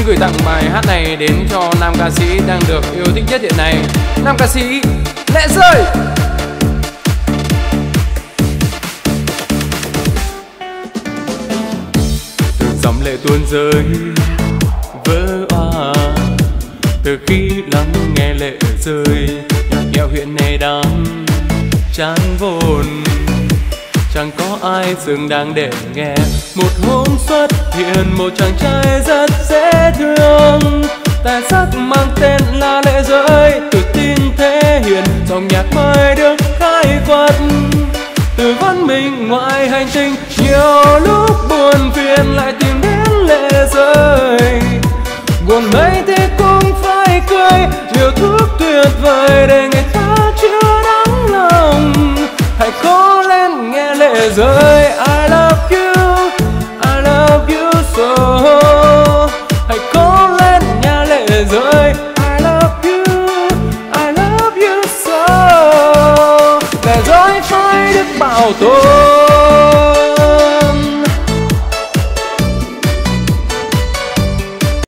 Xin gửi tặng bài hát này đến cho nam ca sĩ đang được yêu thích nhất hiện nay. Nam ca sĩ Lệ Rơi. Từ dòng lệ tuôn rơi, vỡ oa. Từ khi lắng nghe lệ rơi Nhạc nhẽo huyện này đang chán vồn Chẳng có ai xứng đáng để nghe. Một hôm xuất hiện một chàng trai Tài sắc mang tên là lệ rơi Tự tin thể hiện dòng nhạc mới được khai quật Từ văn minh ngoài hành tinh Nhiều lúc buồn phiền lại tìm đến lệ rơi Buồn mấy thì cũng phải cười, nhiều thuốc tuyệt vời để người ta chưa đắng lòng. Hãy cố lên nghe lệ rơi ai love faltou.